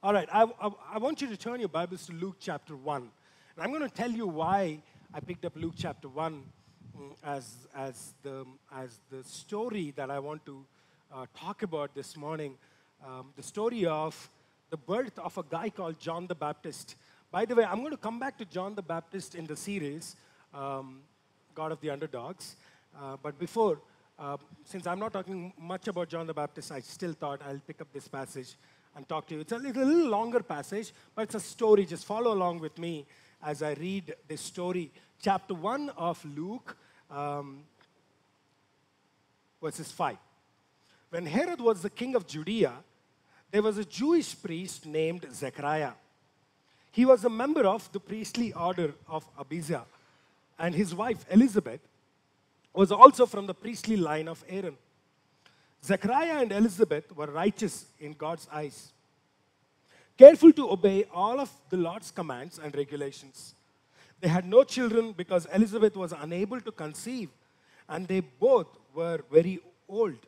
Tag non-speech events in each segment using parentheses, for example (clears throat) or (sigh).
All right, I, I, I want you to turn your Bibles to Luke chapter 1. And I'm going to tell you why I picked up Luke chapter 1 mm, as, as, the, as the story that I want to uh, talk about this morning. Um, the story of the birth of a guy called John the Baptist. By the way, I'm going to come back to John the Baptist in the series, um, God of the Underdogs. Uh, but before, uh, since I'm not talking much about John the Baptist, I still thought I'll pick up this passage and talk to you. It's a little, little longer passage, but it's a story. Just follow along with me as I read this story. Chapter 1 of Luke, um, verses 5. When Herod was the king of Judea, there was a Jewish priest named Zechariah. He was a member of the priestly order of Abijah, and his wife Elizabeth was also from the priestly line of Aaron. Zechariah and Elizabeth were righteous in God's eyes, careful to obey all of the Lord's commands and regulations. They had no children because Elizabeth was unable to conceive, and they both were very old.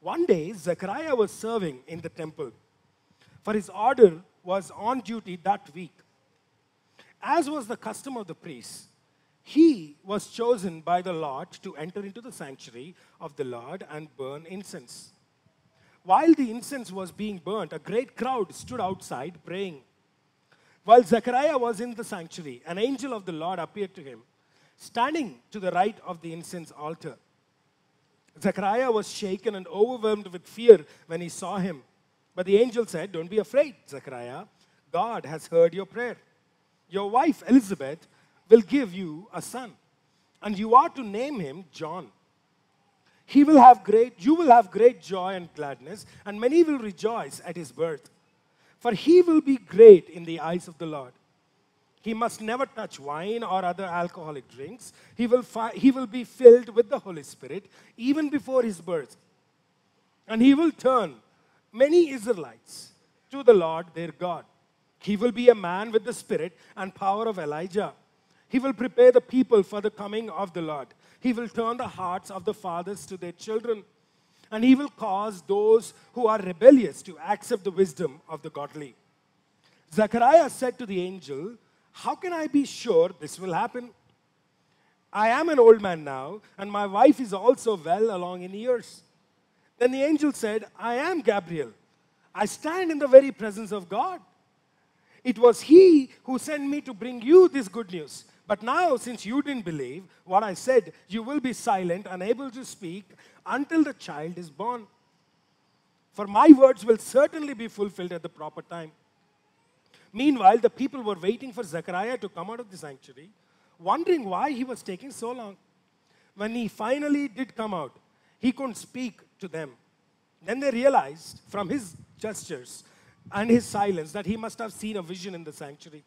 One day, Zechariah was serving in the temple, for his order was on duty that week. As was the custom of the priests, he was chosen by the Lord to enter into the sanctuary of the Lord and burn incense. While the incense was being burnt, a great crowd stood outside praying. While Zechariah was in the sanctuary, an angel of the Lord appeared to him, standing to the right of the incense altar. Zechariah was shaken and overwhelmed with fear when he saw him. But the angel said, Don't be afraid, Zechariah. God has heard your prayer. Your wife, Elizabeth, will give you a son, and you are to name him John. He will have great, you will have great joy and gladness, and many will rejoice at his birth. For he will be great in the eyes of the Lord. He must never touch wine or other alcoholic drinks. He will, fi- he will be filled with the Holy Spirit even before his birth. And he will turn many Israelites to the Lord their God. He will be a man with the spirit and power of Elijah. He will prepare the people for the coming of the Lord. He will turn the hearts of the fathers to their children. And he will cause those who are rebellious to accept the wisdom of the godly. Zechariah said to the angel, How can I be sure this will happen? I am an old man now, and my wife is also well along in years. Then the angel said, I am Gabriel. I stand in the very presence of God. It was he who sent me to bring you this good news. But now, since you didn't believe what I said, you will be silent, unable to speak until the child is born. For my words will certainly be fulfilled at the proper time. Meanwhile, the people were waiting for Zechariah to come out of the sanctuary, wondering why he was taking so long. When he finally did come out, he couldn't speak to them. Then they realized from his gestures and his silence that he must have seen a vision in the sanctuary.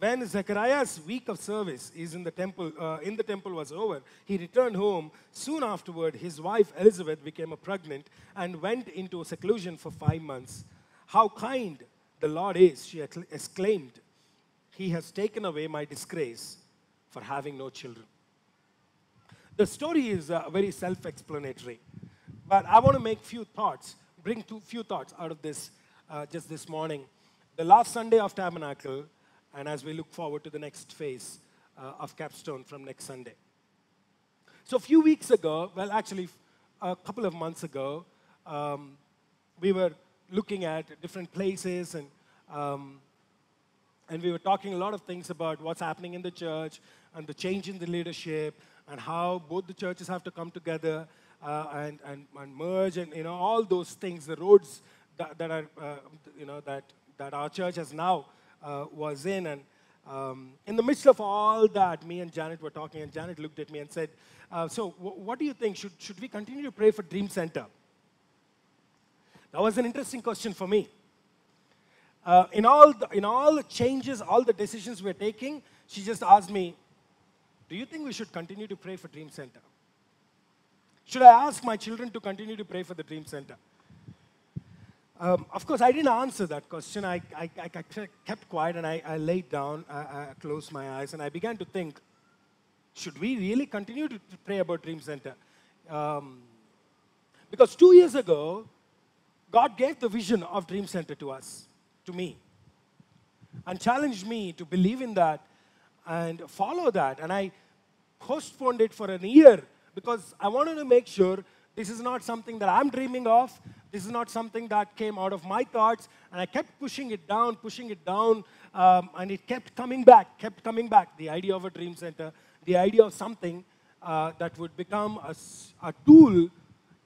When Zechariah's week of service is in the temple, uh, in the temple was over, he returned home. Soon afterward, his wife Elizabeth became a pregnant and went into seclusion for five months. How kind the Lord is, she exclaimed. He has taken away my disgrace for having no children. The story is uh, very self explanatory, but I want to make few thoughts, bring two few thoughts out of this uh, just this morning. The last Sunday of Tabernacle, and as we look forward to the next phase uh, of Capstone from next Sunday. So, a few weeks ago, well, actually, a couple of months ago, um, we were looking at different places and um, and we were talking a lot of things about what's happening in the church and the change in the leadership and how both the churches have to come together uh, and, and, and merge and you know all those things the roads that, that are uh, you know that, that our church has now uh, was in. And um, in the midst of all that, me and Janet were talking, and Janet looked at me and said, uh, So, w- what do you think? Should, should we continue to pray for Dream Center? That was an interesting question for me. Uh, in, all the, in all the changes, all the decisions we're taking, she just asked me, Do you think we should continue to pray for Dream Center? Should I ask my children to continue to pray for the Dream Center? Um, of course, I didn't answer that question. I, I, I kept quiet and I, I laid down, I, I, closed my eyes, and I began to think should we really continue to pray about Dream Center? Um, because two years ago, God gave the vision of Dream Center to us. to me and challenged me to believe in that and follow that. And I postponed it for a year because I wanted to make sure this is not something that I'm dreaming of. This is not something that came out of my thoughts. And I kept pushing it down, pushing it down, um, and it kept coming back, kept coming back. The idea of a dream center, the idea of something uh, that would become a, a tool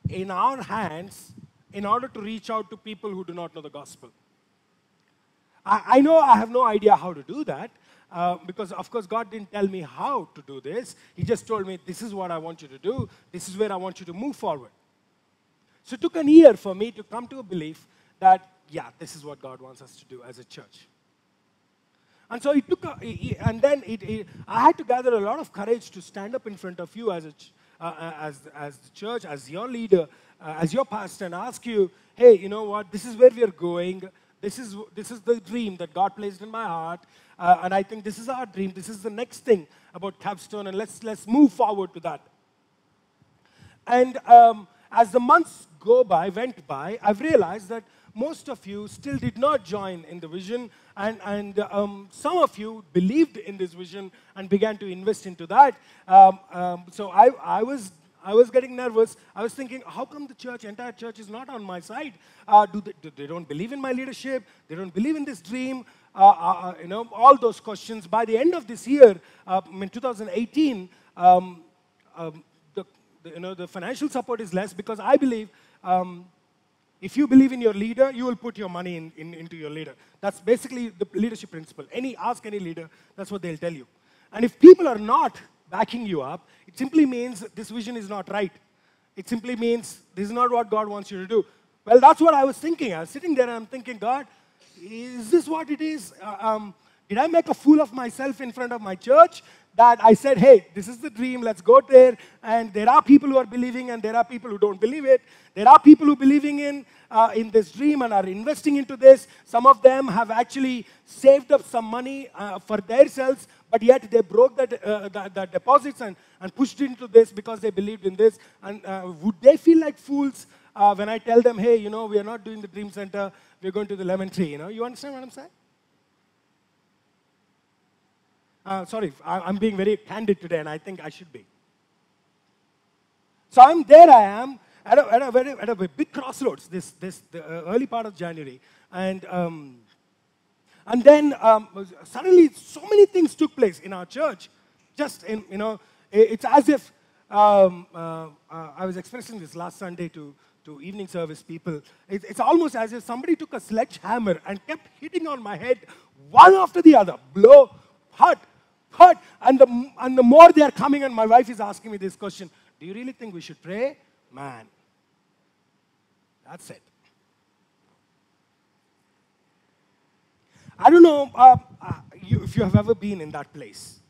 in our hands in order to reach out to people who do not know the gospel. I, I know I have no idea how to do that. Uh, because of course God didn't tell me how to do this. He just told me, this is what I want you to do. This is where I want you to move forward. So it took a year for me to come to a belief that, yeah, this is what God wants us to do as a church. And so it took, a, and then it, it, I had to gather a lot of courage to stand up in front of you as, a, uh, uh, as, as the church, as your leader, uh, as your pastor, and ask you, hey, you know what, this is where we are going. This is, this is the dream that God placed in my heart. Uh, and I think this is our dream. This is the next thing about Capstone, and let's, let's move forward to that. And um, as the months go by, went by, I've realized that most of you still did not join in the vision, and, and um, some of you believed in this vision and began to invest into that. Um, um, so I, I was I was getting nervous. I was thinking, how come the church, entire church, is not on my side? Uh, do, they, do they don't believe in my leadership? They don't believe in this dream? Uh, uh, uh you know, all those questions. By the end of this year, uh, in 2018, um, um, the, you know, the financial support is less because I believe um, if you believe in your leader, you will put your money in, in, into your leader. That's basically the leadership principle. Any ask any leader, that's what they'll tell you. And if people are not backing you up, it simply means this vision is not right. It simply means this is not what God wants you to do. Well, that's what I was thinking. I was sitting there and I'm thinking, God, is this what it is? Uh, um, did I make a fool of myself in front of my church? That I said, hey, this is the dream, let's go there. And there are people who are believing, and there are people who don't believe it. There are people who believing in, uh, in this dream and are investing into this. Some of them have actually saved up some money uh, for themselves, but yet they broke that, uh, the, the, deposits and, and pushed into this because they believed in this. And uh, would they feel like fools uh, when I tell them, hey, you know, we are not doing the Dream Center, we're going to the Lemon Tree? You know, you understand what I'm saying? Uh, sorry, I, am being very candid today, and I think I should be. So I'm there. I am at a, at a, very, at a big crossroads. This this the uh, early part of January, and um, and then um, suddenly so many things took place in our church. Just in you know, it's as if um, uh, uh, I was expressing this last Sunday to to evening service people. It's, it's almost as if somebody took a sledgehammer and kept hitting on my head one after the other, blow, hurt, hurt. And the, and the more they are coming, and my wife is asking me this question Do you really think we should pray? Man, that's it. I don't know uh, uh, you, if you have ever been in that place.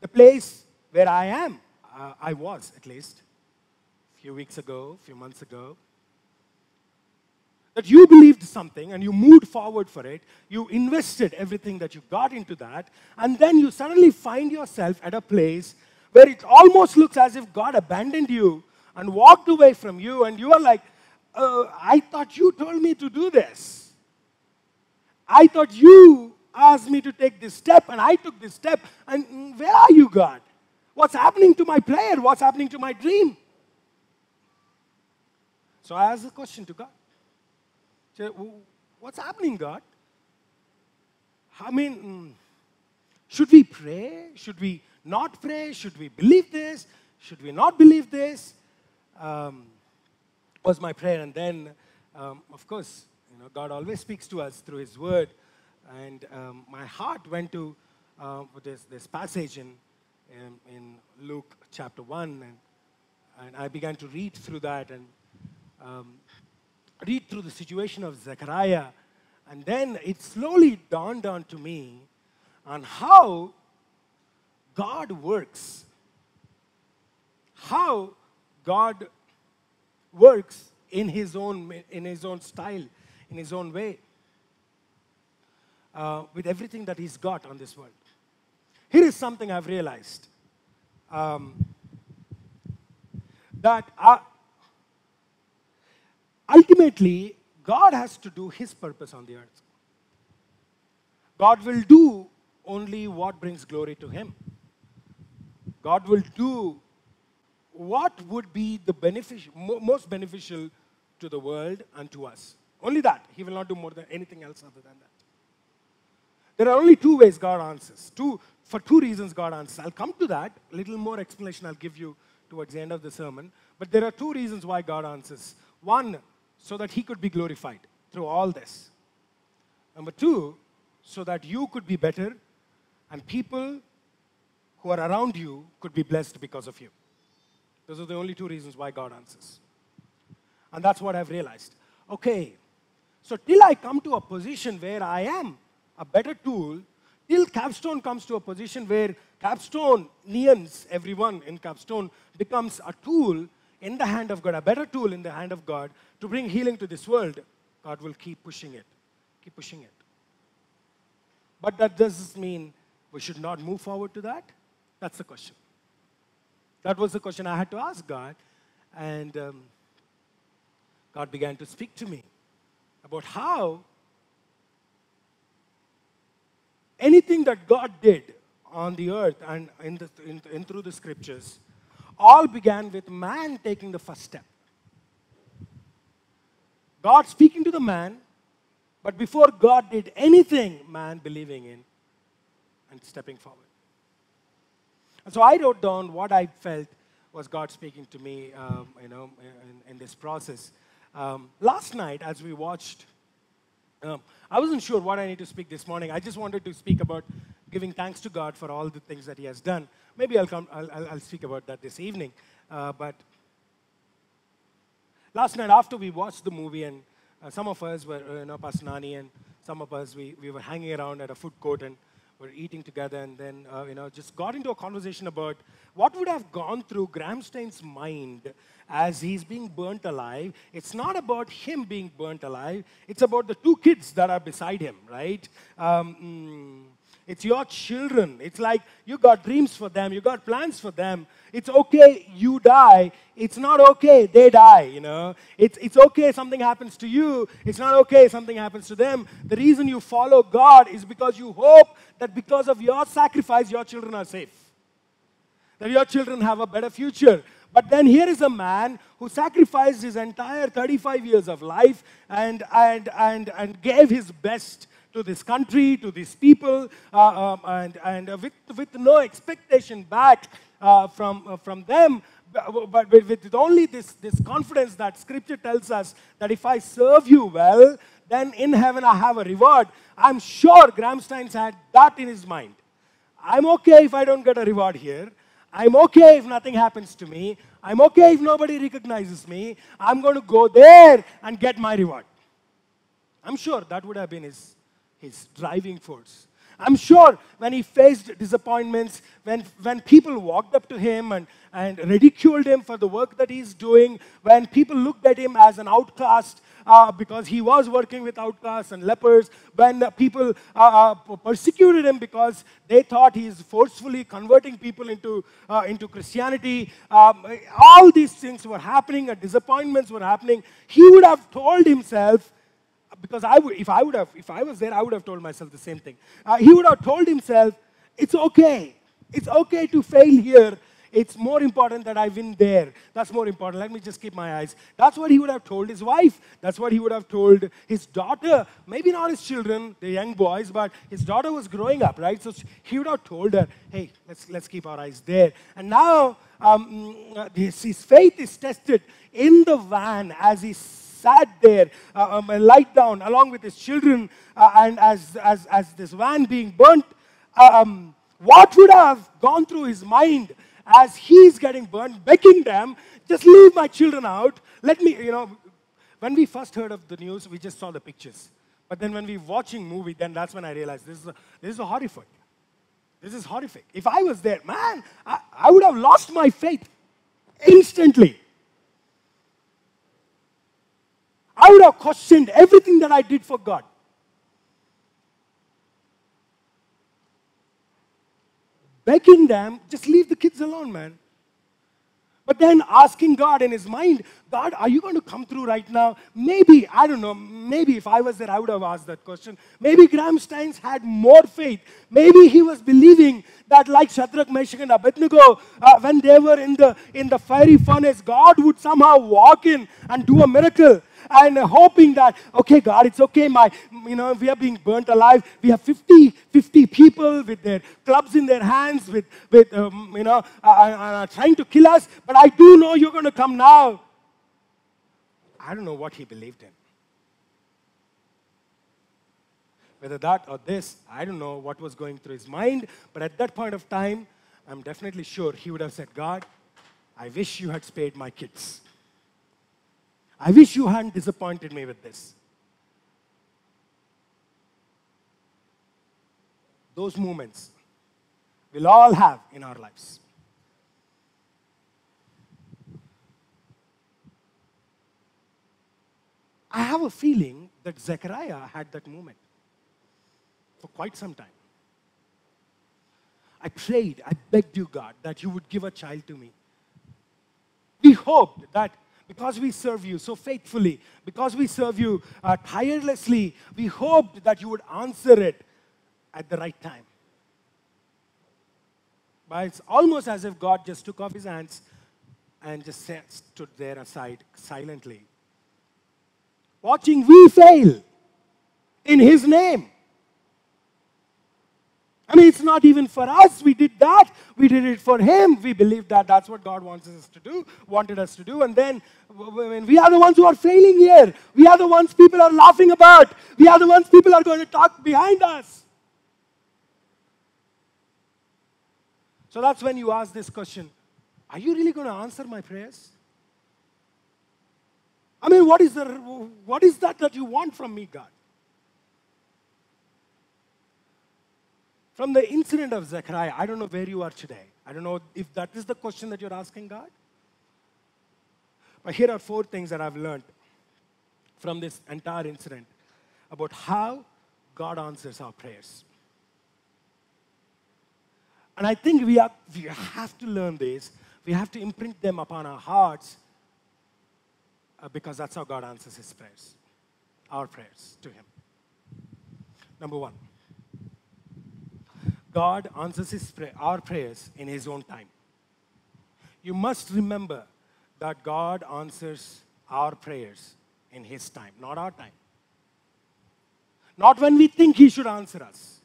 The place where I am, uh, I was at least, a few weeks ago, a few months ago that you believed something and you moved forward for it, you invested everything that you got into that, and then you suddenly find yourself at a place where it almost looks as if God abandoned you and walked away from you, and you are like, uh, I thought you told me to do this. I thought you asked me to take this step, and I took this step, and where are you, God? What's happening to my prayer? What's happening to my dream? So I asked the question to God What's happening, God? I mean, mm, should we pray? Should we not pray? Should we believe this? Should we not believe this? Um, was my prayer. And then, um, of course, you know, God always speaks to us through His Word. And um, my heart went to uh, this, this passage in, in, in, Luke chapter 1. And, and I began to read through that. And um, read through the situation of Zechariah, and then it slowly dawned on to me on how God works, how God works in his own, in his own style, in his own way, uh, with everything that he's got on this world. Here is something I've realized um, that uh, ultimately, God has to do his purpose on the earth. God will do only what brings glory to Him. God will do what would be the benefic- most beneficial to the world and to us. Only that. He will not do more than anything else other than that. There are only two ways God answers. Two, for two reasons God answers. I'll come to that. A little more explanation I'll give you towards the end of the sermon. But there are two reasons why God answers. One, so that He could be glorified through all this. Number two, so that you could be better and people who are around you could be blessed because of you. Those are the only two reasons why God answers. And that's what I've realized. Okay, so till I come to a position where I am a better tool, till Capstone comes to a position where Capstone, Neons, everyone in Capstone becomes a tool in the hand of God, a better tool in the hand of God to bring healing to this world, God will keep pushing it, keep pushing it. But that does mean we should not move forward to that? That's the question. That was the question I had to ask God. And um, God began to speak to me about how anything that God did on the earth and in, the, in, in through the scriptures all began with man taking the first step. God speaking to the man, but before God did anything, man believing in and stepping forward. And so I wrote down what I felt was God speaking to me, um, you know, in, in this process. Um, last night, as we watched, um, I wasn't sure what I need to speak this morning. I just wanted to speak about giving thanks to God for all the things that He has done. Maybe I'll, come, I'll, I'll speak about that this evening. Uh, but last night, after we watched the movie, and uh, some of us were, uh, you know, Pasnani, and some of us, we, we were hanging around at a food court and were eating together, and then, uh, you know, just got into a conversation about what would have gone through Graham Staines' mind as he's being burnt alive. It's not about him being burnt alive, it's about the two kids that are beside him, right? Um, mm, it's your children. It's like you got dreams for them, you got plans for them. It's okay you die. It's not okay they die, you know. It's, it's okay something happens to you. It's not okay something happens to them. The reason you follow God is because you hope that because of your sacrifice, your children are safe. That your children have a better future. But then here is a man who sacrificed his entire 35 years of life and, and, and, and gave his best to this country, to these people, uh, um, and, and uh, with, with no expectation back uh, from, from them, but with, with only this, this confidence that Scripture tells us that if I serve you well, then in heaven I have a reward. I'm sure Graham Staines had that in his mind. I'm okay if I don't get a reward here. I'm okay if nothing happens to me. I'm okay if nobody recognizes me. I'm going to go there and get my reward. I'm sure that would have been his his driving force. I'm sure when he faced disappointments, when, when people walked up to him and, and ridiculed him for the work that he's doing, when people looked at him as an outcast uh, because he was working with outcasts and lepers, when uh, people uh, uh persecuted him because they thought he's forcefully converting people into, uh, into Christianity, um, all these things were happening and disappointments were happening, he would have told himself, because I would, if I would have, if I was there, I would have told myself the same thing. Uh, he would have told himself, "It's okay. It's okay to fail here. It's more important that I win there. That's more important. Let me just keep my eyes." That's what he would have told his wife. That's what he would have told his daughter. Maybe not his children, the young boys, but his daughter was growing up, right? So he would have told her, "Hey, let's let's keep our eyes there." And now um, his, his faith is tested in the van as he sat there, uh, um, light down, along with his children, uh, and as, as, as this van being burnt, um, what would have gone through his mind as he's getting burnt, begging them, just leave my children out. Let me, you know, when we first heard of the news, we just saw the pictures. But then when we were watching movie, then that's when I realized this is, a, this is a horrific. This is horrific. If I was there, man, I, I would have lost my faith instantly. I would have questioned everything that I did for God. Begging them, just leave the kids alone, man. But then asking God in his mind, God, are you going to come through right now? Maybe, I don't know, maybe if I was there, I would have asked that question. Maybe Graham Staines had more faith. Maybe he was believing that, like Shadrach, Meshach, and Abednego, uh, when they were in the, in the fiery furnace, God would somehow walk in and do a miracle and hoping that, okay, God, it's okay, my, you know, we are being burnt alive. We have 50, 50 people with their clubs in their hands, with, with um, you know, uh, uh, trying to kill us, but I do know you're going to come now. I don't know what he believed in. Whether that or this, I don't know what was going through his mind, but at that point of time, I'm definitely sure he would have said, God, I wish you had spared my kids. I wish you hadn't disappointed me with this. Those moments we'll all have in our lives. I have a feeling that Zechariah had that moment for quite some time. I prayed, I begged you, God, that you would give a child to me. We hoped that because we serve you so faithfully, because we serve you uh, tirelessly, we hoped that you would answer it at the right time. But it's almost as if God just took off his hands and just stood there aside silently, watching we fail in his name. I mean, it's not even for us. We did that. We did it for Him. We believe that that's what God wants us to do, wanted us to do. And then we are the ones who are failing here, we are the ones people are laughing about. We are the ones people are going to talk behind us. So that's when you ask this question Are you really going to answer my prayers? I mean, what is, the, what is that that you want from me, God? From the incident of Zechariah, I don't know where you are today. I don't know if that is the question that you're asking God. But here are four things that I've learned from this entire incident about how God answers our prayers. And I think we, are, we have to learn this. We have to imprint them upon our hearts uh, because that's how God answers his prayers, our prayers to him. Number one. God answers his pray- our prayers in his own time. You must remember that God answers our prayers in his time, not our time. Not when we think he should answer us.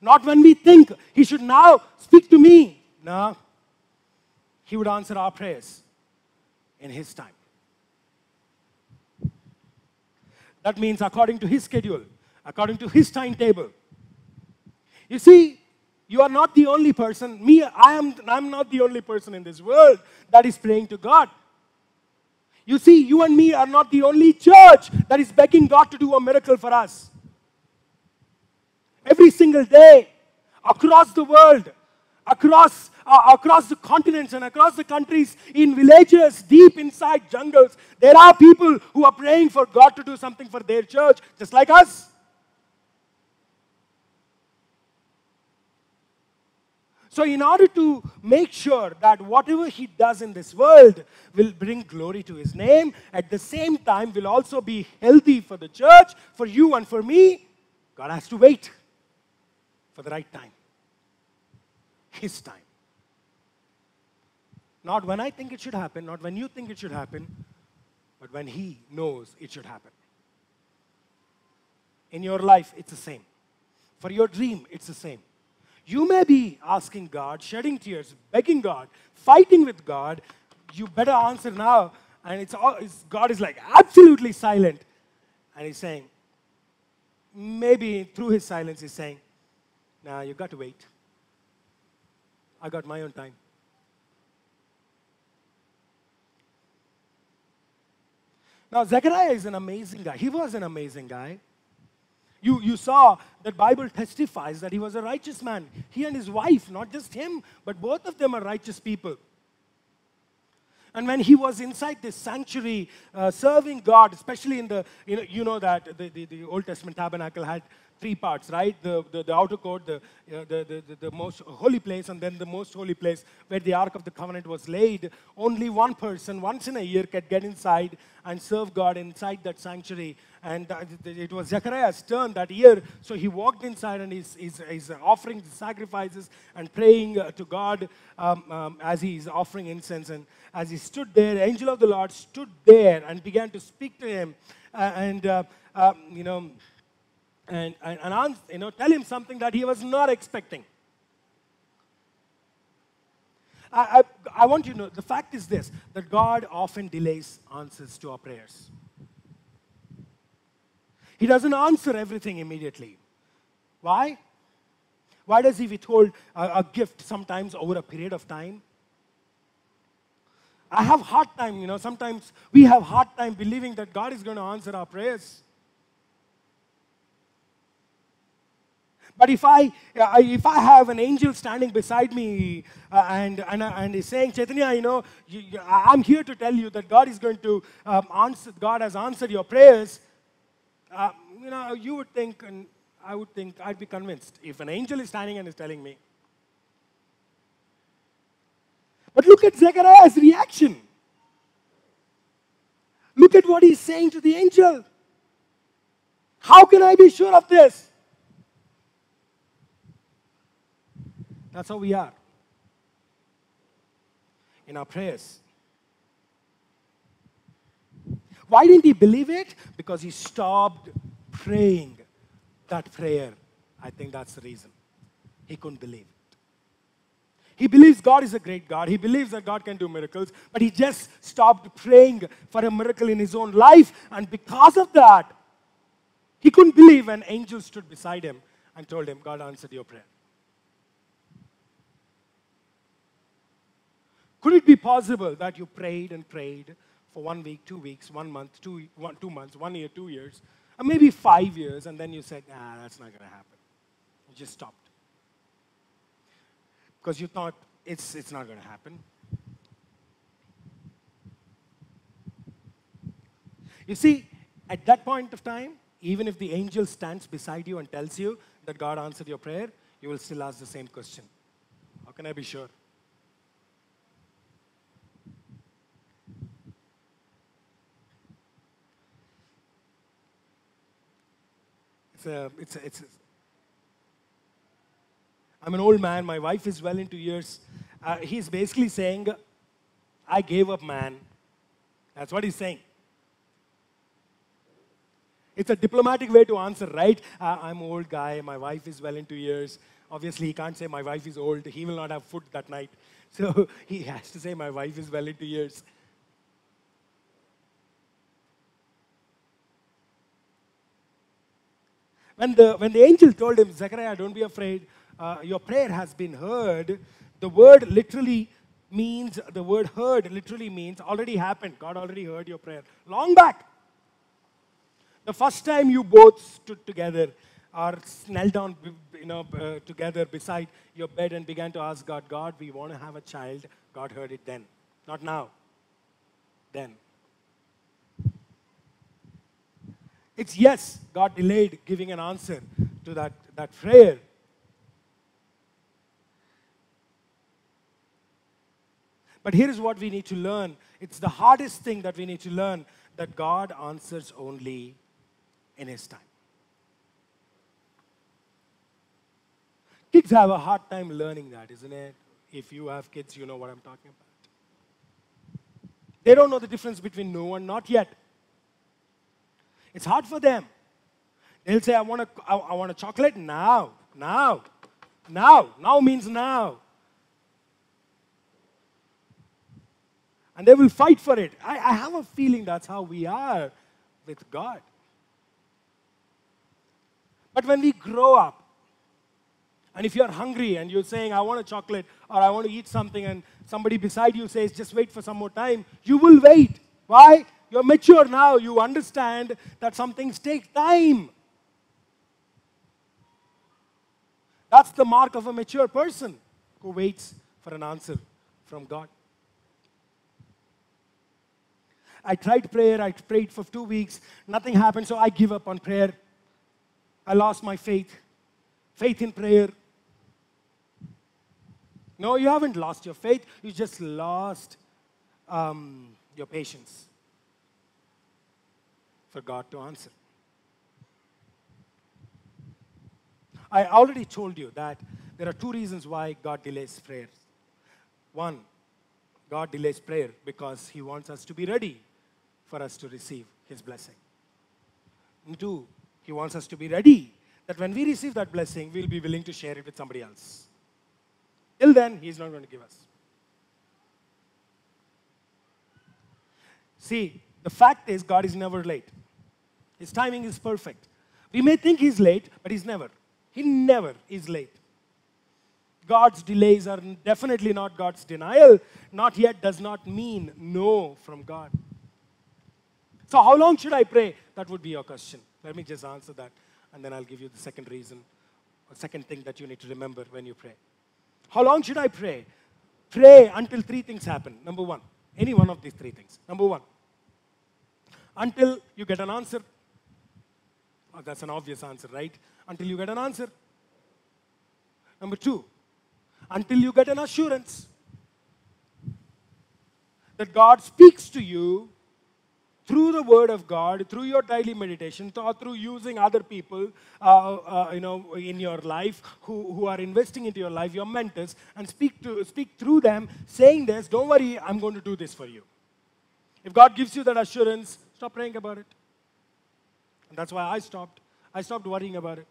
Not when we think he should now speak to me. No. He would answer our prayers in his time. That means according to his schedule, according to his timetable. You see, you are not the only person. Me, I am I'm not the only person in this world that is praying to God. You see, you and me are not the only church that is begging God to do a miracle for us. Every single day, across the world, across, uh, across the continents and across the countries, in villages, deep inside jungles, there are people who are praying for God to do something for their church, just like us. So, in order to make sure that whatever he does in this world will bring glory to his name, at the same time will also be healthy for the church, for you and for me, God has to wait for the right time. His time. Not when I think it should happen, not when you think it should happen, but when He knows it should happen. In your life, it's the same. For your dream, it's the same. You may be asking God, shedding tears, begging God, fighting with God. You better answer now. And it's, all, it's God is like absolutely silent. And He's saying, maybe through His silence, He's saying, Nah, you got to wait. I got my own time. Now, Zechariah is an amazing guy. He was an amazing guy. You, you saw that Bible testifies that he was a righteous man. He and his wife, not just him, but both of them are righteous people. And when he was inside this sanctuary uh, serving God, especially in the, you know, you know that the, the, the Old Testament tabernacle had three parts, right? The, the, the outer court, the, uh, the, the, the, the most holy place, and then the most holy place where the Ark of the Covenant was laid. Only one person, once in a year, could get inside and serve God inside that sanctuary. And it was Zechariah's turn that year. So he walked inside and he's, he's, he's offering the sacrifices and praying uh, to God um, um, as he's offering incense. And as he stood there, the angel of the Lord stood there and began to speak to him. Uh, and, uh, um, you know, and, and, and answer, you know, tell him something that he was not expecting. I, I, I want you to know the fact is this that God often delays answers to our prayers. He doesn't answer everything immediately. Why? Why does he withhold a, a gift sometimes over a period of time? I have hard time, you know, sometimes we have hard time believing that God is going to answer our prayers. But if I, if I have an angel standing beside me uh, and, and, and is saying, Chaitanya, you know, you, you, I'm here to tell you that God is going to um, answer, God has answered your prayers, uh, you know, you would think, and I would think, I'd be convinced if an angel is standing and is telling me. But look at Zechariah's reaction. Look at what he's saying to the angel. How can I be sure of this? That's how we are in our prayers. Why didn't he believe it? Because he stopped praying that prayer. I think that's the reason. He couldn't believe it. He believes God is a great God. He believes that God can do miracles, but he just stopped praying for a miracle in his own life. And because of that, he couldn't believe an angel stood beside him and told him, God answered your prayer. Could it be possible that you prayed and prayed for one week, two weeks, one month, two, one, two months, one year, two years, maybe five years, and then you said, nah, that's not going to happen. You just stopped. Because you thought it's, it's not going to happen. You see, at that point of time, even if the angel stands beside you and tells you that God answered your prayer, you will still ask the same question How can I be sure? It's a, it's a, it's a, I'm an old man. My wife is well into years. Uh, he's basically saying, I gave up, man. That's what he's saying. It's a diplomatic way to answer, right? Uh, I'm old guy. My wife is well into years. Obviously, he can't say my wife is old. He will not have food that night. So (laughs) he has to say my wife is well into years. When the, when the angel told him, Zechariah, don't be afraid, uh, your prayer has been heard, the word literally means, the word heard literally means already happened. God already heard your prayer long back. The first time you both stood together or knelt down you know, uh, together beside your bed and began to ask God, God, we want to have a child, God heard it then. Not now, then. It's yes, God delayed giving an answer to that, that prayer. But here is what we need to learn it's the hardest thing that we need to learn that God answers only in His time. Kids have a hard time learning that, isn't it? If you have kids, you know what I'm talking about. They don't know the difference between no and not yet. It's hard for them. They'll say, I want, a, I, I want a chocolate now, now, now. Now means now. And they will fight for it. I, I have a feeling that's how we are with God. But when we grow up, and if you're hungry and you're saying, I want a chocolate or I want to eat something, and somebody beside you says, just wait for some more time, you will wait. Why? You're mature now. You understand that some things take time. That's the mark of a mature person who waits for an answer from God. I tried prayer, I prayed for two weeks, nothing happened, so I give up on prayer. I lost my faith. Faith in prayer. No, you haven't lost your faith. You just lost um, your patience for God to answer. I already told you that there are two reasons why God delays prayers. One, God delays prayer because He wants us to be ready for us to receive His blessing. And two, He wants us to be ready that when we receive that blessing, we'll be willing to share it with somebody else. Till then, He's not going to give us. See, the fact is, God is never late. His timing is perfect. We may think He's late, but He's never. He never is late. God's delays are definitely not God's denial. Not yet does not mean no from God. So, how long should I pray? That would be your question. Let me just answer that, and then I'll give you the second reason, or second thing that you need to remember when you pray. How long should I pray? Pray until three things happen. Number one, any one of these three things. Number one, until you get an answer. Oh, that's an obvious answer, right? Until you get an answer. Number two, until you get an assurance that God speaks to you through the Word of God, through your daily meditation, or through using other people, uh, uh, you know, in your life who, who are investing into your life, your mentors, and speak to speak through them, saying this. Don't worry, I'm going to do this for you. If God gives you that assurance, stop praying about it. And that's why I stopped. I stopped worrying about it.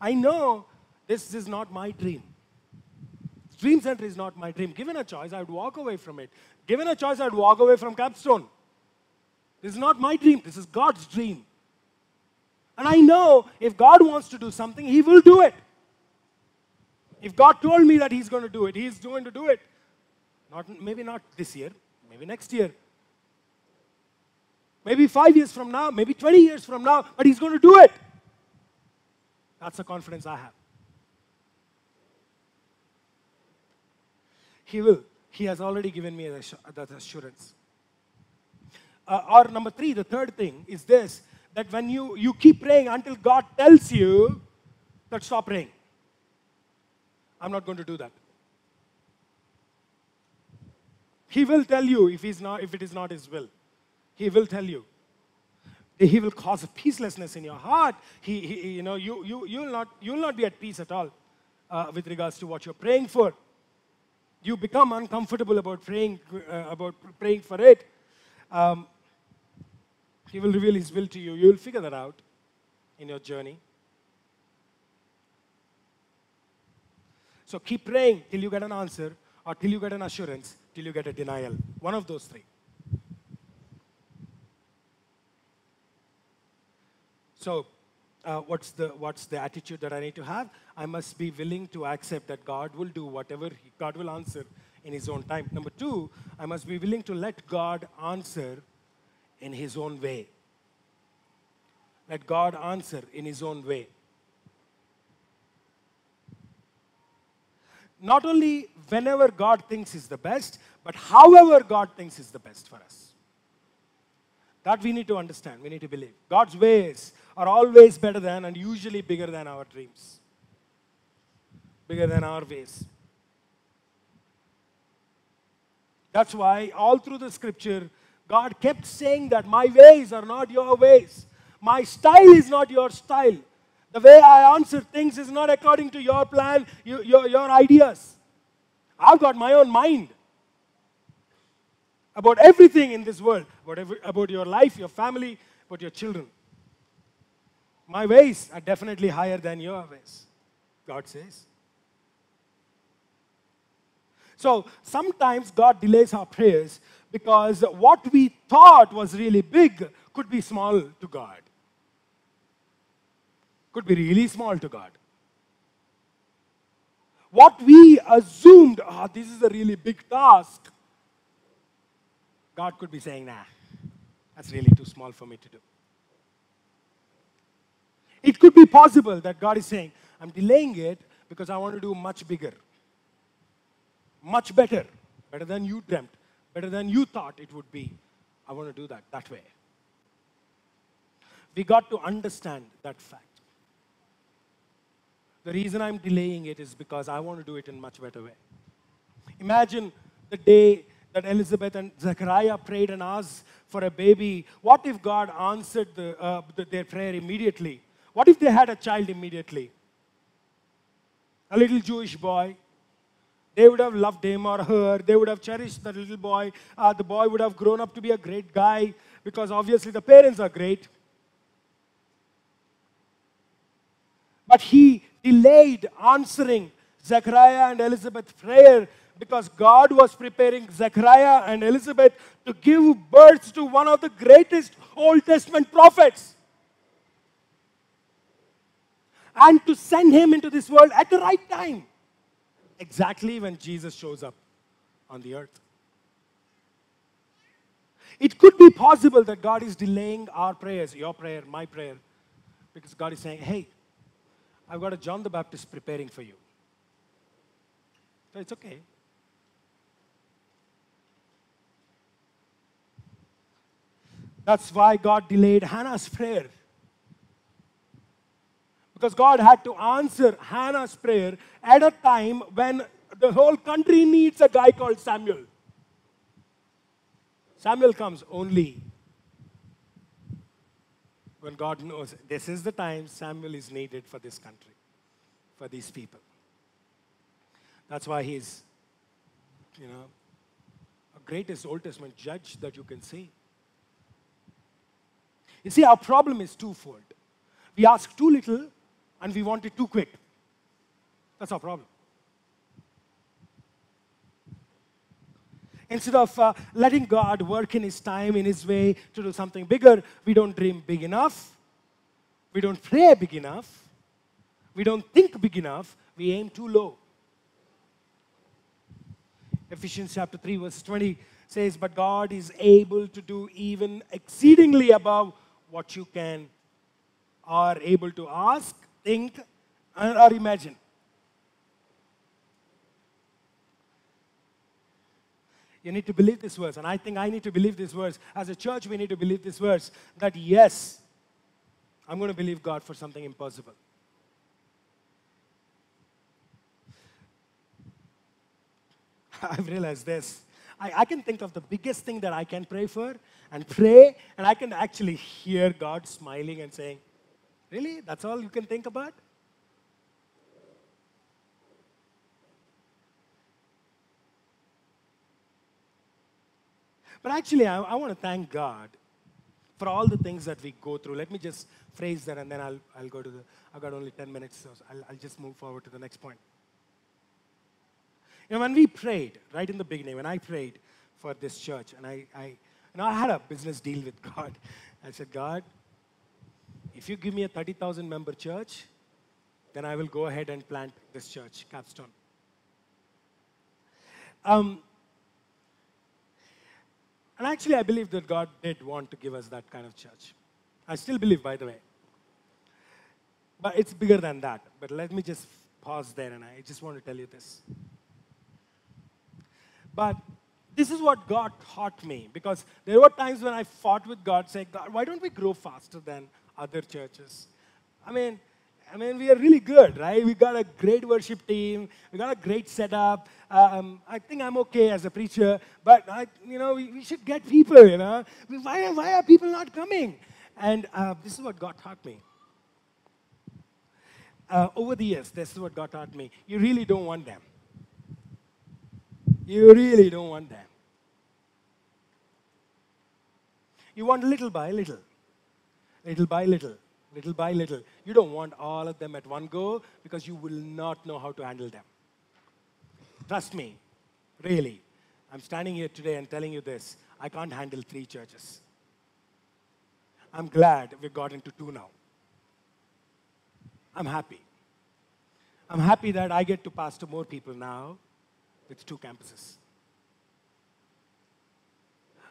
I know this is not my dream. Dream Center is not my dream. Given a choice, I would walk away from it. Given a choice, I would walk away from Capstone. This is not my dream, this is God's dream. And I know if God wants to do something, He will do it. If God told me that He's going to do it, He's going to do it. Not, maybe not this year, maybe next year. Maybe five years from now, maybe 20 years from now, but He's going to do it. That's the confidence I have. He will. He has already given me that assurance. Uh, or number three, the third thing is this that when you, you keep praying until God tells you that stop praying. I'm not going to do that. He will tell you if, he's not, if it is not His will. He will tell you. He will cause a peacelessness in your heart. He, he you know, you, you, you, will not, you will not be at peace at all uh, with regards to what you're praying for. You become uncomfortable about praying, uh, about praying for it. Um, he will reveal His will to you. You will figure that out in your journey. So keep praying till you get an answer, or till you get an assurance, till you get a denial. One of those three. So, uh, what's, the, what's the attitude that I need to have? I must be willing to accept that God will do whatever he, God will answer in His own time. Number two, I must be willing to let God answer in his own way. Let God answer in his own way. Not only whenever God thinks is the best, but however God thinks is the best for us. That we need to understand, we need to believe. God's ways are always better than and usually bigger than our dreams, bigger than our ways. That's why all through the scripture, God kept saying that my ways are not your ways. My style is not your style. The way I answer things is not according to your plan, your, your, your ideas. I've got my own mind about everything in this world, about, every, about your life, your family, about your children. My ways are definitely higher than your ways, God says. So sometimes God delays our prayers because what we thought was really big could be small to God. Could be really small to God. What we assumed, oh, this is a really big task, God could be saying, nah, that's really too small for me to do. It could be possible that God is saying, I'm delaying it because I want to do much bigger, much better, better than you dreamt, better than you thought it would be. I want to do that that way. We got to understand that fact. The reason I'm delaying it is because I want to do it in much better way. Imagine the day that Elizabeth and Zechariah prayed and asked for a baby. What if God answered the, uh, the, their prayer immediately? What if they had a child immediately? A little Jewish boy. They would have loved him or her. They would have cherished the little boy. Uh, the boy would have grown up to be a great guy because obviously the parents are great. But he delayed answering Zechariah and Elizabeth's prayer because God was preparing Zechariah and Elizabeth to give birth to one of the greatest Old Testament prophets and to send him into this world at the right time, exactly when Jesus shows up on the earth. It could be possible that God is delaying our prayers, your prayer, my prayer, because God is saying, hey, I've got a John the Baptist preparing for you. So it's okay. That's why God delayed Hannah's prayer. Because God had to answer Hannah's prayer at a time when the whole country needs a guy called Samuel. Samuel comes only when God knows this is the time Samuel is needed for this country, for these people. That's why he's, you know, a greatest Old Testament judge that you can see. You see, our problem is twofold. We ask too little and we want it too quick. That's our problem. Instead of uh, letting God work in His time, in His way to do something bigger, we don't dream big enough. We don't pray big enough. We don't think big enough. We aim too low. Ephesians chapter 3, verse 20 says, But God is able to do even exceedingly above what you can are able to ask, think, or imagine. You need to believe this verse, and I think I need to believe this verse. As a church, we need to believe this verse that yes, I'm going to believe God for something impossible. (laughs) I've realized this. I, I, can think of the biggest thing that I can pray for and pray, and I can actually hear God smiling and saying, Really? That's all you can think about? But actually, I, I want to thank God for all the things that we go through. Let me just phrase that and then I'll, I'll go to the, I've got only 10 minutes, so I'll, I'll just move forward to the next point. You know, when we prayed, right in the beginning, when I prayed for this church, and I, I, you know, I had a business deal with (laughs) God. I said, God, if you give me a 30,000 member church, then I will go ahead and plant this church, Capstone. Um, and actually, I believe that God did want to give us that kind of church. I still believe, by the way. But it's bigger than that. But let me just pause there and I just want to tell you this. But this is what God taught me because there were times when I fought with God, saying, God, why don't we grow faster than other churches? I mean, I mean, we are really good, right? We got a great worship team. We got a great setup. Um, I think I'm okay as a preacher, but I, you know, we, we should get people. You know, why, why are people not coming? And uh, this is what God taught me. Uh, over the years, this is what God taught me. You really don't want them. You really don't want them. You want little by little, little by little little by little. You don't want all of them at one go because you will not know how to handle them. Trust me, really. I'm standing here today and telling you this. I can't handle three churches. I'm glad we got into two now. I'm happy. I'm happy that I get to pastor more people now with two campuses.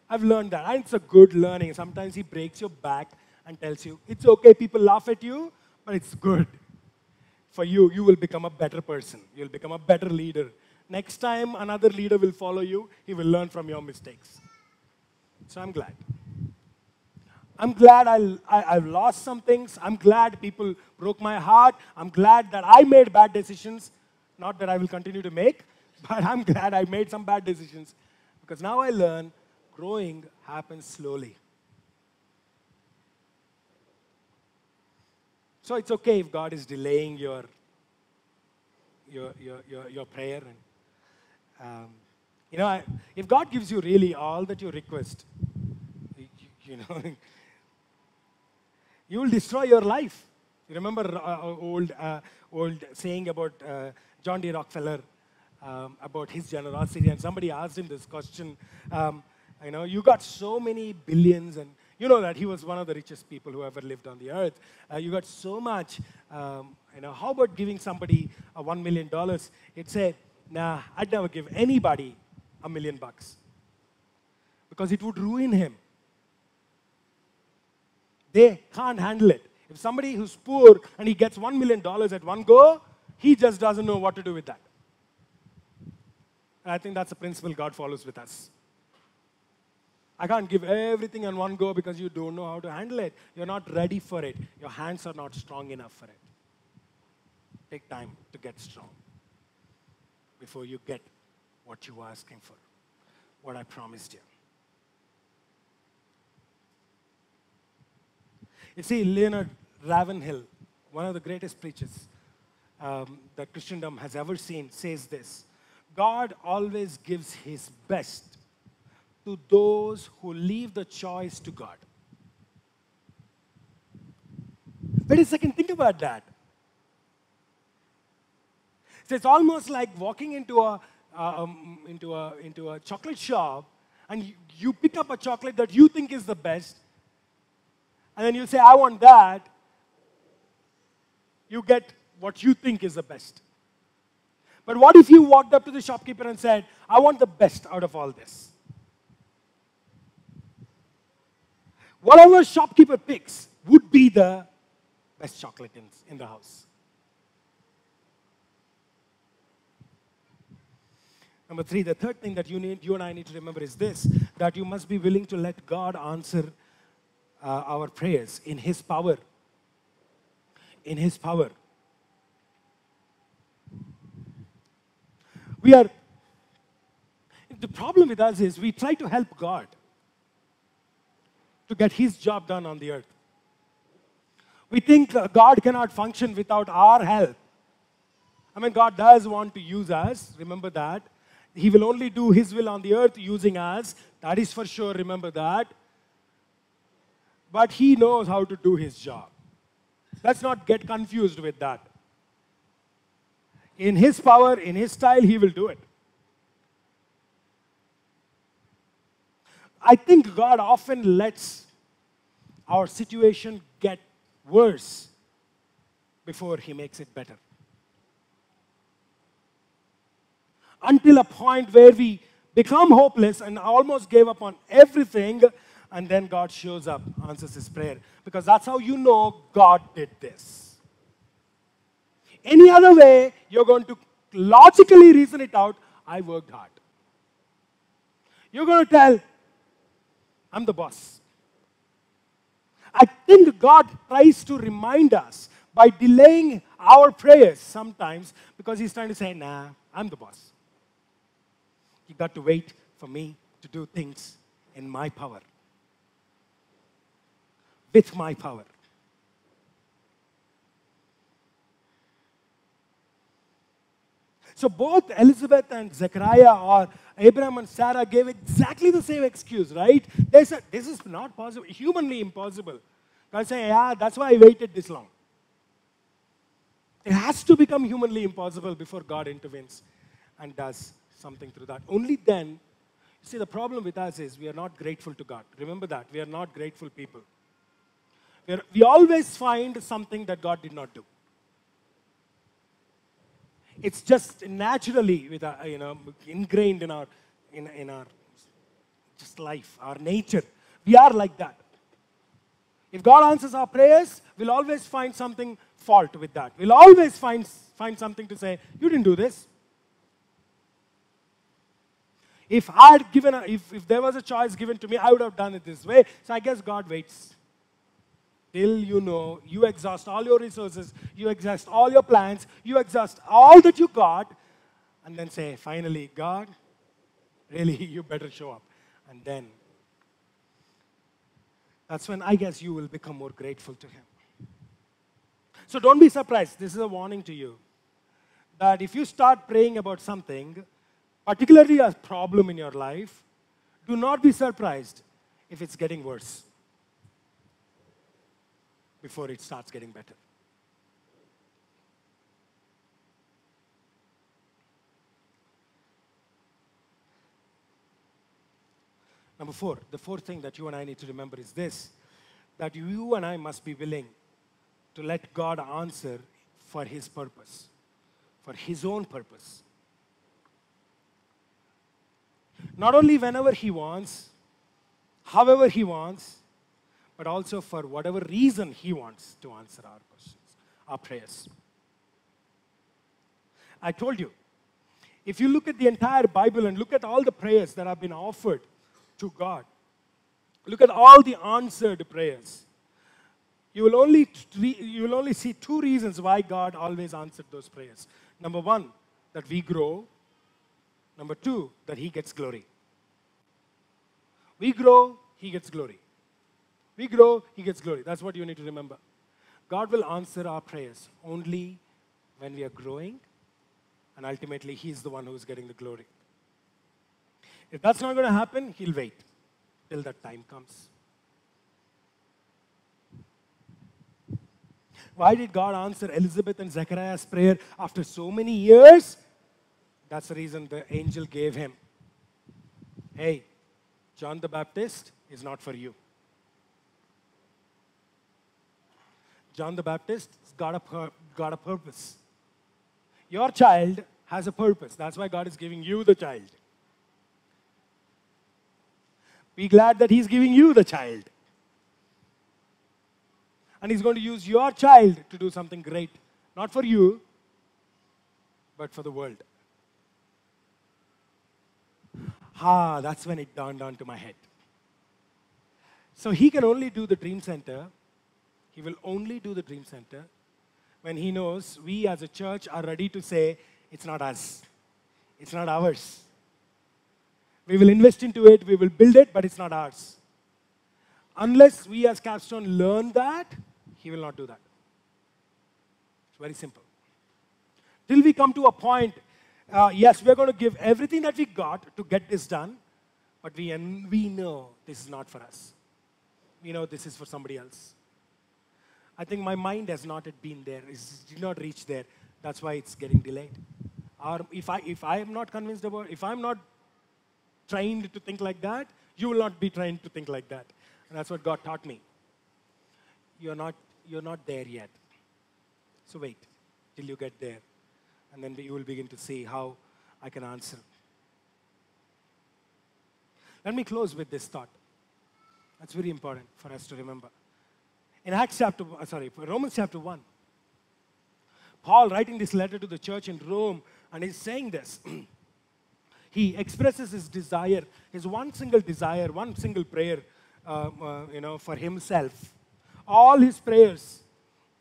I've learned that. And it's a good learning. Sometimes he breaks your back and tells you, it's okay, people laugh at you, but it's good. For you, you will become a better person. You'll become a better leader. Next time another leader will follow you, he will learn from your mistakes. So I'm glad. I'm glad I, I, have lost some things. I'm glad people broke my heart. I'm glad that I made bad decisions. Not that I will continue to make, (laughs) but I'm glad I made some bad decisions. Because now I learn growing happens slowly. So it's okay if God is delaying your, your, your, your, your prayer. And, um, you know, I, if God gives you really all that you request, you, you know, (laughs) you will destroy your life. You remember uh, uh, old, uh, old saying about uh, John D. Rockefeller um, about his generosity, and somebody asked him this question. Um, you know, you got so many billions, and you know that he was one of the richest people who ever lived on the earth. Uh, you got so much. Um, you know, how about giving somebody a one million dollars? He'd say, "Nah, I'd never give anybody a million bucks because it would ruin him. They can't handle it. If somebody who's poor and he gets $1 million at one go, he just doesn't know what to do with that. And I think that's a principle God follows with us. I can't give everything in one go because you don't know how to handle it. You're not ready for it. Your hands are not strong enough for it. Take time to get strong before you get what you were asking for, what I promised you. You see, Leonard Ravenhill, one of the greatest preachers um, that Christendom has ever seen, says this God always gives his best to those who leave the choice to God. Wait a second, think about that. So it's almost like walking into a, um, into, a, into a chocolate shop and you pick up a chocolate that you think is the best, and then you say, I want that, you get what you think is the best. But what if you walked up to the shopkeeper and said, I want the best out of all this? Whatever shopkeeper picks would be the best chocolate in, in the house. Number three, the third thing that you, need, you and I need to remember is this that you must be willing to let God answer uh, our prayers in His power. In His power. We are, the problem with us is we try to help God to get His job done on the earth. We think God cannot function without our help. I mean, God does want to use us, remember that. He will only do His will on the earth using us. That is for sure, remember that but he knows how to do his job. Let's not get confused with that. In his power, in his style, he will do it. I think God often lets our situation get worse before he makes it better. Until a point where we become hopeless and almost gave up on everything and then God shows up, answers his prayer. Because that's how you know God did this. Any other way, you're going to logically reason it out I worked hard. You're going to tell, I'm the boss. I think God tries to remind us by delaying our prayers sometimes because He's trying to say, nah, I'm the boss. You got to wait for me to do things in my power with my power. So both Elizabeth and Zechariah or Abraham and Sarah gave exactly the same excuse, right? They said, This is not possible, humanly impossible. God said, Yeah, that's why I waited this long. It has to become humanly impossible before God intervenes and does something through that. Only then, you see, the problem with us is we are not grateful to God. Remember that. We are not grateful people where we always find something that God did not do. It's just naturally with our, you know, ingrained in our, in, in our just life, our nature. We are like that. If God answers our prayers, we'll always find something fault with that. We'll always find, find something to say, you didn't do this. If I had given, a, if, if there was a choice given to me, I would have done it this way. So I guess God waits till you know you exhaust all your resources, you exhaust all your plans, you exhaust all that you got, and then say, finally, God, really, (laughs) you better show up. And then, that's when I guess you will become more grateful to Him. So don't be surprised. This is a warning to you that if you start praying about something, particularly a problem in your life, do not be surprised if it's getting worse before it starts getting better. Number four, the fourth thing that you and I need to remember is this that you and I must be willing to let God answer for His purpose, for His own purpose. Not only whenever He wants, however He wants, but also for whatever reason He wants to answer our questions, our prayers. I told you, if you look at the entire Bible and look at all the prayers that have been offered to God, look at all the answered prayers, you will only, you will only see two reasons why God always answered those prayers. Number one, that we grow. Number two, that He gets glory. We grow, He gets glory. We grow, He gets glory. That's what you need to remember. God will answer our prayers only when we are growing, and ultimately, He's the one who's getting the glory. If that's not going to happen, He'll wait till that time comes. Why did God answer Elizabeth and Zechariah's prayer after so many years? That's the reason the angel gave him. Hey, John the Baptist is not for you. John the Baptist got a, got a purpose. Your child has a purpose. That's why God is giving you the child. Be glad that He's giving you the child. And He's going to use your child to do something great. Not for you, but for the world. Ah, that's when it dawned onto my head. So he can only do the Dream Center he will only do the Dream Center when he knows we as a church are ready to say, it's not us, it's not ours. We will invest into it, we will build it, but it's not ours. Unless we as Capstone learn that, he will not do that. It's very simple. Till we come to a point, uh, yes, we're going to give everything that we got to get this done, but we, we know this is not for us. We know this is for somebody else. I think my mind has not been there. It did not reach there. That's why it's getting delayed. Or if I, if I am not convinced about, if I'm not trained to think like that, you will not be trained to think like that. And that's what God taught me. You're not, you're not there yet. So wait till you get there. And then you will begin to see how I can answer. Let me close with this thought. That's very important for us to remember in Acts chapter, uh, sorry, Romans chapter 1. Paul writing this letter to the church in Rome, and he's saying this. (clears throat) he expresses his desire, his one single desire, one single prayer, uh, uh, you know, for himself. All his prayers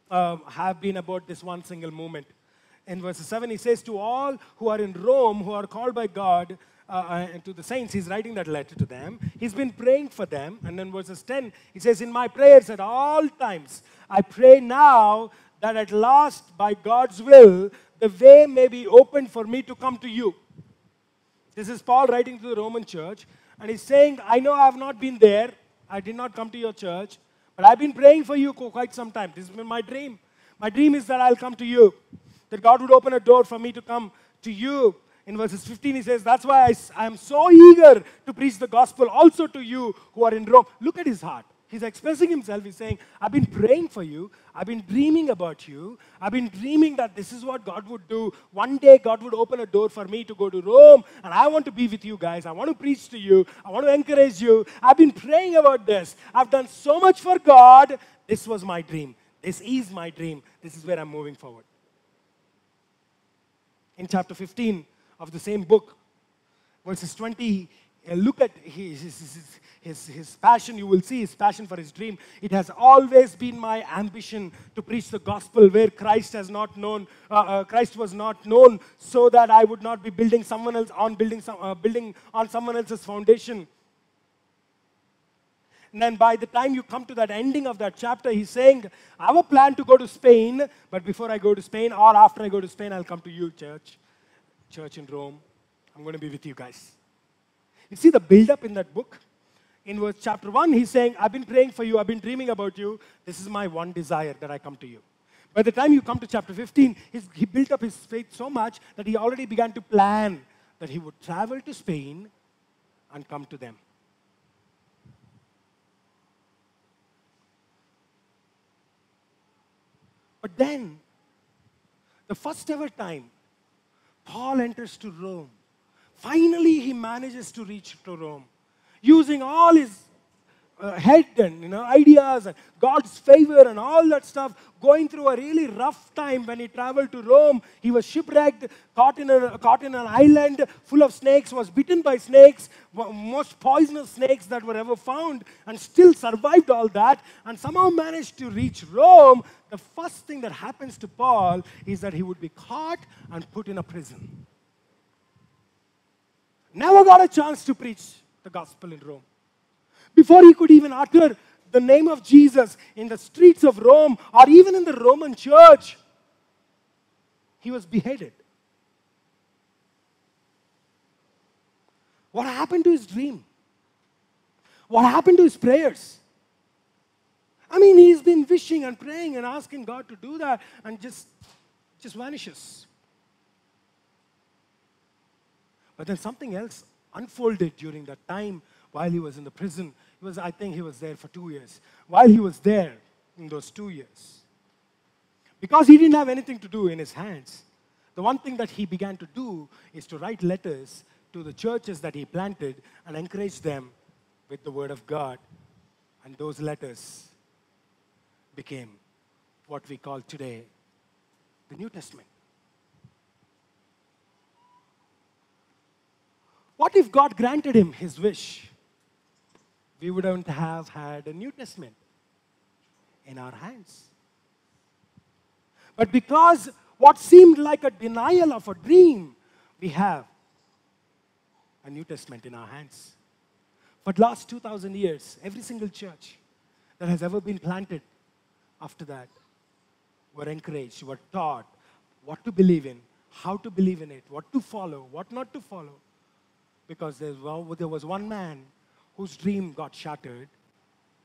uh, have been about this one single moment. In verse 7, he says, To all who are in Rome, who are called by God, uh, uh to the saints, he's writing that letter to them. He's been praying for them. And then verses 10, he says, In my prayers at all times, I pray now that at last, by God's will, the way may be opened for me to come to you. This is Paul writing to the Roman church. And he's saying, I know I have not been there. I did not come to your church. But I've been praying for you quite some time. This has been my dream. My dream is that I'll come to you. That God would open a door for me to come to you in verses 15, he says, That's why I, am so eager to preach the gospel also to you who are in Rome. Look at his heart. He's expressing himself. He's saying, I've been praying for you. I've been dreaming about you. I've been dreaming that this is what God would do. One day, God would open a door for me to go to Rome, and I want to be with you guys. I want to preach to you. I want to encourage you. I've been praying about this. I've done so much for God. This was my dream. This is my dream. This is where I'm moving forward. In chapter 15, of the same book, verses 20, uh, look at his, his, his, his, his passion, you will see his passion for his dream. It has always been my ambition to preach the gospel where Christ has not known, uh, uh, Christ was not known, so that I would not be building someone else on building, some, uh, building on someone else's foundation. And then by the time you come to that ending of that chapter, he's saying, I have a plan to go to Spain, but before I go to Spain or after I go to Spain, I'll come to you, church, church in Rome. I'm going to be with you guys. You see the build up in that book? In verse chapter 1, he's saying, I've been praying for you, I've been dreaming about you. This is my one desire that I come to you. By the time you come to chapter 15, he built up his faith so much that he already began to plan that he would travel to Spain and come to them. But then, the first ever time Paul enters to Rome, finally he manages to reach to Rome. Using all his uh, head and you know ideas and God's favor and all that stuff. Going through a really rough time when he traveled to Rome. He was shipwrecked, caught in a caught in an island full of snakes, was bitten by snakes, most poisonous snakes that were ever found, and still survived all that, and somehow managed to reach Rome. The first thing that happens to Paul is that he would be caught and put in a prison. Never got a chance to preach the gospel in Rome. Before he could even utter the name of Jesus in the streets of Rome or even in the Roman church, he was beheaded. What happened to his dream? What happened to his prayers? I mean, he's been wishing and praying and asking God to do that and just, just vanishes. But then something else unfolded during that time while he was in the prison. He was, I think he was there for two years. While he was there in those two years, because he didn't have anything to do in his hands, the one thing that he began to do is to write letters to the churches that he planted and encourage them with the word of God. And those letters became what we call today the New Testament. What if God granted him his wish? We wouldn't have had a New Testament in our hands. But because what seemed like a denial of a dream, we have a New Testament in our hands. For the last 2,000 years, every single church that has ever been planted after that were encouraged, were taught what to believe in, how to believe in it, what to follow, what not to follow. Because there was one man whose dream got shattered,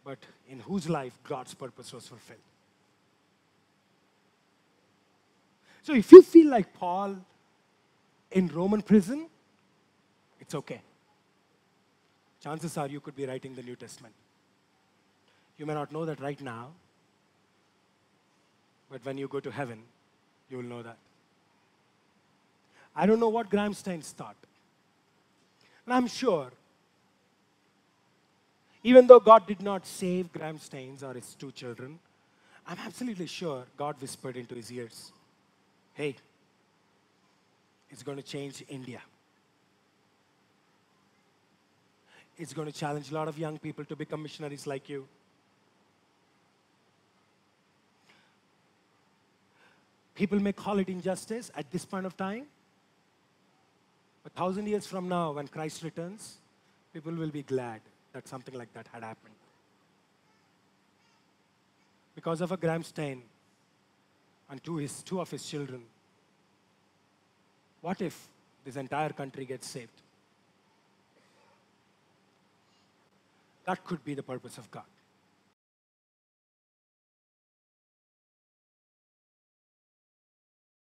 but in whose life God's purpose was fulfilled. So if you feel like Paul in Roman prison, it's okay. Chances are you could be writing the New Testament. You may not know that right now, but when you go to heaven, you will know that. I don't know what Graham Staines' thought. And I'm sure even though God did not save Graham Staines or his two children, I'm absolutely sure God whispered into his ears, hey, it's going to change India. It's going to challenge a lot of young people to become missionaries like you. People may call it injustice at this point of time. A thousand years from now, when Christ returns, people will be glad that something like that had happened. Because of a Graham Staines and two, his, two of his children, what if this entire country gets saved? That could be the purpose of God.